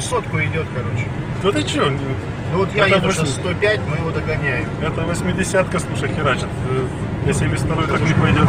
сотку идет, короче. Да ты че? Ну вот я Это еду сейчас восемь- 105, мы его догоняем. Это восьмидесятка, слушай, херачит. Э, если ну, 72 так не пойдет.